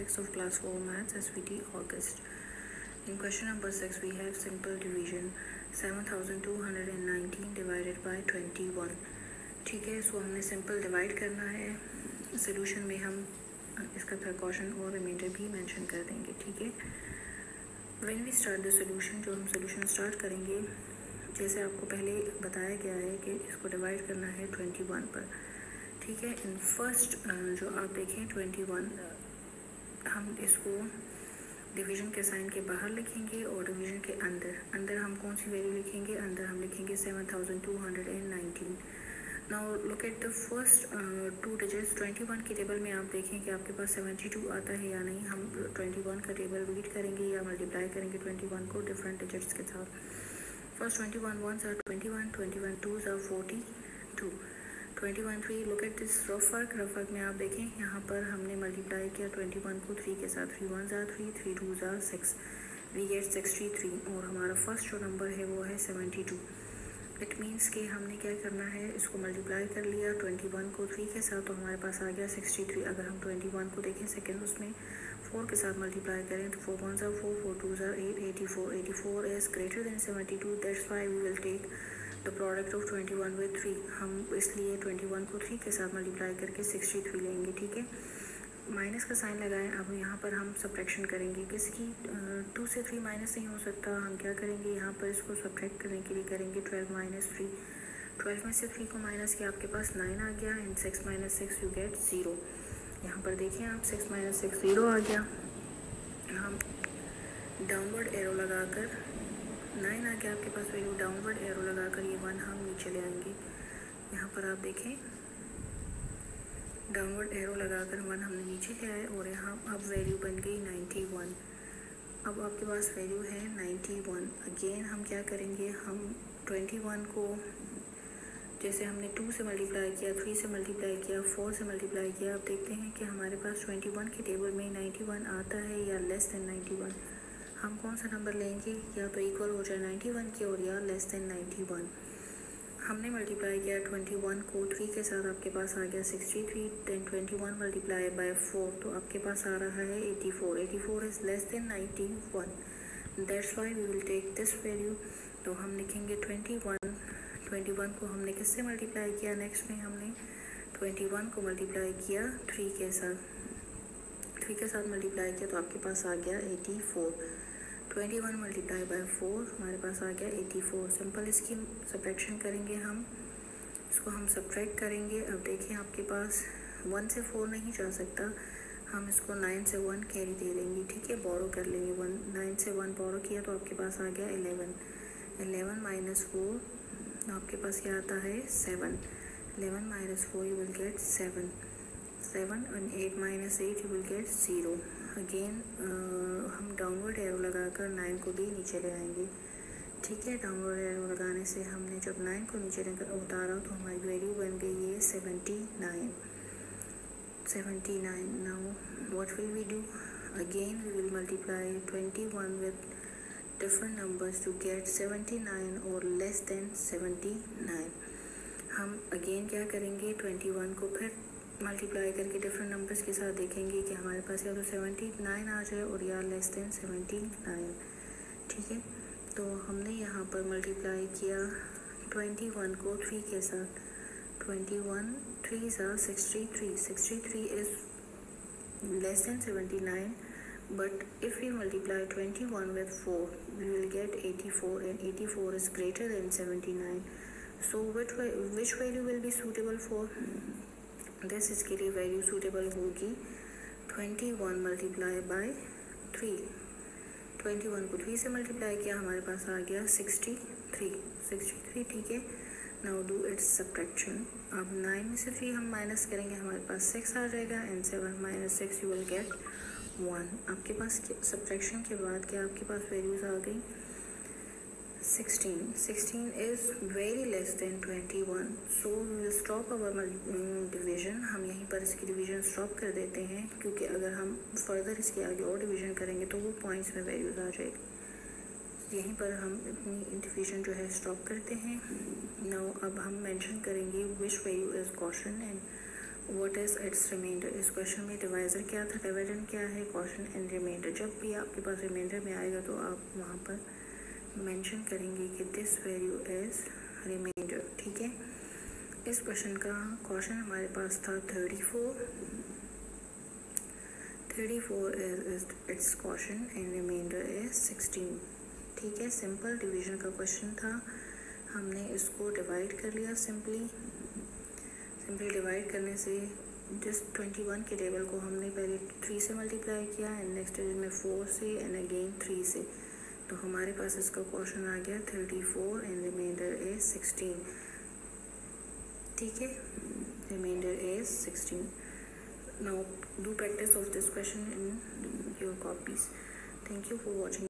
6 of class 4 maths SVT August. In question number 6 we have simple division 7219 divided by 21. ठीक है, इसको हमने simple divide करना है सोल्यूशन में हम, इसका प्रिकॉशन और रिमाइंडर भी मेंशन कर देंगे, ठीक है when we start the solution जो हम सोल्यूशन स्टार्ट करेंगे, जैसे आपको पहले बताया गया है कि इसको डिवाइड करना है 21 पर, ठीक है इन फ़र्स्ट जो आप देखें ट्वेंटी वन हम इसको डिवीज़न के साइन के बाहर लिखेंगे और डिवीज़न के अंदर। अंदर हम कौन सी वैल्यू लिखेंगे? अंदर हम लिखेंगे seven thousand two hundred and nineteen now look at the first two digits twenty one की टेबल में आप देखें कि आपके पास सेवेंटी टू आता है या नहीं। हम ट्वेंटी वन का टेबल रीड करेंगे या मल्टीप्लाई करेंगे ट्वेंटी वन को डिफरेंट डिजिट्स के साथ। First twenty one one are twenty one twenty one two are forty two twenty one three look at this rough work rough work में आप देखें, यहाँ पर हमने मल्टीप्लाई किया ट्वेंटी वन को थ्री के साथ three one za three three two za six we get sixty three और हमारा फ़र्स्ट जो नंबर है वो है सेवेंटी टू इट मीन्स कि हमने क्या करना है? इसको मल्टीप्लाई कर लिया ट्वेंटी वन को थ्री के साथ तो हमारे पास आ गया सिक्सटी थ्री अगर हम ट्वेंटी वन को देखें सेकेंड उसमें फोर के साथ मल्टीप्लाई करें तो four one za four four two za eight eighty four eighty four is greater than seventy two that's why we will take the product of twenty one with three हम इसलिए twenty one को three के साथ multiply करके sixty three लेंगे, ठीक है? Minus का साइन लगाएँ, अब यहाँ पर हम सब्ट्रैक्शन करेंगे। किसकी? टू से थ्री माइनस नहीं हो सकता। हम क्या करेंगे? यहाँ पर इसको सब्ट्रैक्ट करने के लिए करेंगे ट्वेल्व माइनस थ्री ट्वेल्व में से थ्री को माइनस किया, आपके पास नाइन आ गया and six minus six you get zero यहाँ पर देखिए आप सिक्स माइनस सिक्स ज़ीरो आ गया। हम डाउनवर्ड एरो लगाकर नाइन आ गया, आपके पास वैल्यू डाउनवर्ड एरो लगाकर ये वन हम नीचे ले आएँगे। यहाँ पर आप देखें डाउनवर्ड एरो लगाकर वन हमने नीचे ले आए और यहाँ अब वैल्यू बन गई नाइन्टी वन अब आपके पास वैल्यू है नाइन्टी वन अगेन हम क्या करेंगे, हम ट्वेंटी वन को जैसे हमने टू से मल्टीप्लाई किया थ्री से मल्टीप्लाई किया फोर से मल्टीप्लाई किया, आप देखते हैं कि हमारे पास ट्वेंटी वन के टेबल में नाइन्टी वन आता है या लेस देन नाइन्टी वन हम कौन सा नंबर लेंगे? या तो इक्वल हो जाए नाइन्टी वन की और या लेस देन नाइन्टी वन हमने मल्टीप्लाई किया ट्वेंटी वन को थ्री के साथ आपके पास आ गया sixty three ten twenty one multiply by four तो आपके पास आ रहा है eighty four eighty four is less than ninety one that's why we will take this value तो हम लिखेंगे ट्वेंटी वन ट्वेंटी वन को हमने किससे मल्टीप्लाई किया? नेक्स्ट में हमने ट्वेंटी वन को मल्टीप्लाई किया थ्री के साथ. थ्री के साथ मल्टीप्लाई किया तो आपके पास आ गया eighty four twenty one multiply by four, हमारे पास आ गया एटी फोर। सिंपल इसकी सब्ट्रैक्शन करेंगे हम। इसको हम सब्ट्रैक्ट करेंगे। अब देखें आपके पास वन से फोर नहीं जा सकता। हम इसको नाइन से वन कैरी दे देंगे, ठीक है? बोरो कर लेंगे वन। नाइन से वन बोरो किया तो आपके पास आ गया एलेवन एलेवन माइनस फोर आपके पास क्या आता है seven. Eleven minus four you will get seven seven and eight minus eight you will get zero again हम डाउनवर्ड एरो लगाकर नाइन को भी नीचे ले आएँगे। ठीक है डाउनवर्ड एरो लगाने से हमने जब नाइन को नीचे लेकर उतारा तो हमारी वैल्यू बन गई है seventy nine seventy nine now what will we do again we will multiply twenty one with different numbers to get 79 और less than 79 हम अगेन क्या करेंगे? 21 को फिर मल्टीप्लाई करके डिफरेंट नंबर्स के साथ देखेंगे कि हमारे पास या तो सेवेंटी नाइन आ जाए और या लेस देन सेवेंटी नाइन ठीक है? तो हमने यहाँ पर मल्टीप्लाई किया ट्वेंटी वन को थ्री के साथ। Twenty one three za sixty three sixty three is less than seventy nine but if you if we multiply 21 with 4 we will get 84 and 84 is greater than 79 so, which which value will be suitable for this इसके लिए value suitable होगी twenty one multiply by three twenty one को three से multiply किया, हमारे पास आ गया सिक्सटी थ्री सिक्सटी थ्री ठीक है? नाउ डू इट्स सब्ट्रैक्शन अब नाइन में से थ्री हम माइनस करेंगे, हमारे पास सिक्स आ जाएगा and seven minus six you will get one आपके पास सब्ट्रैक्शन के बाद क्या आपके पास वैल्यूज़ आ गई? Sixteen sixteen is very less than twenty one so we will stop our division हम यहीं पर इसकी डिवीज़न स्टॉप कर देते हैं, क्योंकि अगर हम फर्दर इसके आगे और डिवीज़न करेंगे तो वो पॉइंट्स में वैल्यूज़ आ जाएगी। यहीं पर हम अपनी डिवीज़न जो है स्टॉप करते हैं। नाउ अब हम मेंशन करेंगे which value is quotient and what is its remainder इस क्वेश्चन में डिवाइज़र क्या था? डिवाइडेंट क्या है? क्वेश्चन एंड रिमाइंडर जब भी आपके पास रिमाइंडर में आएगा तो आप वहाँ पर मेंशन करेंगे कि दिस वैल्यू इज़ रिमाइंडर ठीक है? इस क्वेश्चन का क्वेश्चन हमारे पास था thirty four thirty four is its quotient and remainder is sixteen ठीक है? सिंपल डिवीज़न का क्वेश्चन था. हमने इसको डिवाइड कर लिया सिंपली सिंपली डिवाइड करने से जिस ट्वेंटी वन के टेबल को हमने पहले थ्री से मल्टीप्लाई किया एंड नेक्स्ट में फोर से एंड अगेन थ्री से। तो हमारे पास इसका क्वेश्चन आ गया thirty four and remainder is sixteen ठीक है? Remainder is sixteen now do practice of this question in your copies thank you for watching